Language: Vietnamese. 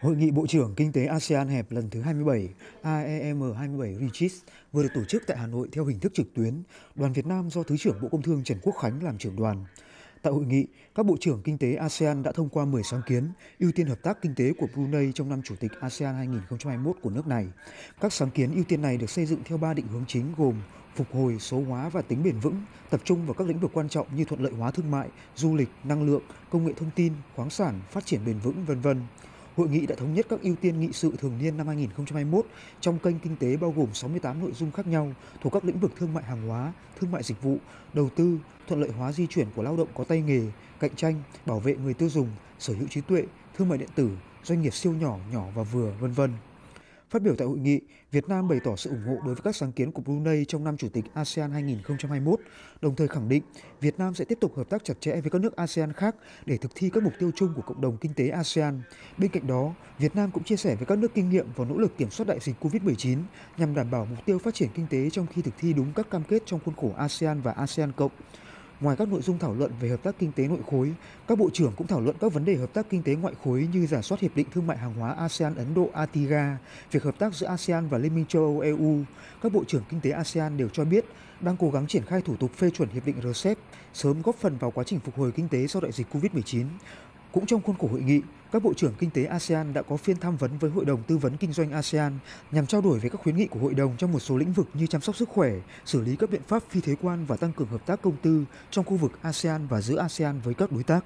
Hội nghị Bộ trưởng Kinh tế ASEAN hẹp lần thứ 27 AEM 27 RICHIS vừa được tổ chức tại Hà Nội theo hình thức trực tuyến. Đoàn Việt Nam do Thứ trưởng Bộ Công Thương Trần Quốc Khánh làm trưởng đoàn. Tại hội nghị, các bộ trưởng kinh tế ASEAN đã thông qua 10 sáng kiến ưu tiên hợp tác kinh tế của Brunei trong năm chủ tịch ASEAN 2021 của nước này. Các sáng kiến ưu tiên này được xây dựng theo ba định hướng chính gồm phục hồi, số hóa và tính bền vững, tập trung vào các lĩnh vực quan trọng như thuận lợi hóa thương mại, du lịch, năng lượng, công nghệ thông tin, khoáng sản, phát triển bền vững, vân vân. Hội nghị đã thống nhất các ưu tiên nghị sự thường niên năm 2021 trong kênh kinh tế bao gồm 68 nội dung khác nhau thuộc các lĩnh vực thương mại hàng hóa, thương mại dịch vụ, đầu tư, thuận lợi hóa di chuyển của lao động có tay nghề, cạnh tranh, bảo vệ người tiêu dùng, sở hữu trí tuệ, thương mại điện tử, doanh nghiệp siêu nhỏ, nhỏ và vừa, vân vân. Phát biểu tại hội nghị, Việt Nam bày tỏ sự ủng hộ đối với các sáng kiến của Brunei trong năm Chủ tịch ASEAN 2021, đồng thời khẳng định Việt Nam sẽ tiếp tục hợp tác chặt chẽ với các nước ASEAN khác để thực thi các mục tiêu chung của cộng đồng kinh tế ASEAN. Bên cạnh đó, Việt Nam cũng chia sẻ với các nước kinh nghiệm và nỗ lực kiểm soát đại dịch COVID-19 nhằm đảm bảo mục tiêu phát triển kinh tế trong khi thực thi đúng các cam kết trong khuôn khổ ASEAN và ASEAN Cộng. Ngoài các nội dung thảo luận về hợp tác kinh tế nội khối, các bộ trưởng cũng thảo luận các vấn đề hợp tác kinh tế ngoại khối như giả soát hiệp định thương mại hàng hóa ASEAN Ấn Độ ATIGA, việc hợp tác giữa ASEAN và Liên minh châu Âu EU. Các bộ trưởng kinh tế ASEAN đều cho biết đang cố gắng triển khai thủ tục phê chuẩn hiệp định RCEP, sớm góp phần vào quá trình phục hồi kinh tế sau đại dịch Covid-19. Cũng trong khuôn khổ hội nghị, các bộ trưởng kinh tế ASEAN đã có phiên tham vấn với Hội đồng Tư vấn Kinh doanh ASEAN nhằm trao đổi về các khuyến nghị của hội đồng trong một số lĩnh vực như chăm sóc sức khỏe, xử lý các biện pháp phi thuế quan và tăng cường hợp tác công tư trong khu vực ASEAN và giữa ASEAN với các đối tác.